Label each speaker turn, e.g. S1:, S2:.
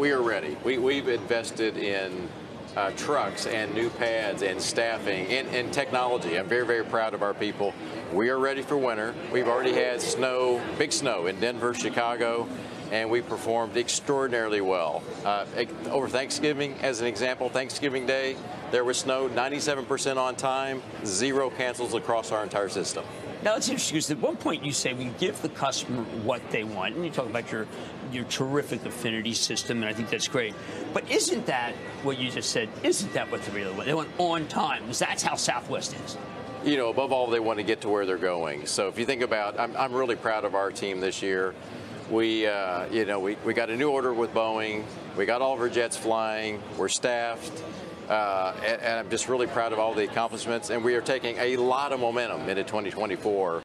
S1: we are ready. We, we've invested in uh, trucks and new pads and staffing and, and technology. I'm very, very proud of our people. We are ready for winter. We've already had snow, big snow in Denver, Chicago, and we performed extraordinarily well. Uh, over Thanksgiving, as an example, Thanksgiving Day, there was snow, 97% on time, zero cancels across our entire system.
S2: Now it's interesting because at one point you say we give the customer what they want, and you talk about your your terrific affinity system, and I think that's great. But isn't that what you just said? Isn't that what they really want? They want on time because that's how Southwest is.
S1: You know, above all, they want to get to where they're going. So if you think about, I'm, I'm really proud of our team this year. We, uh, you know, we, we got a new order with Boeing. We got all of our jets flying. We're staffed. Uh, and, and, I'm just really proud of all the accomplishments. And we are taking a lot of momentum into 2024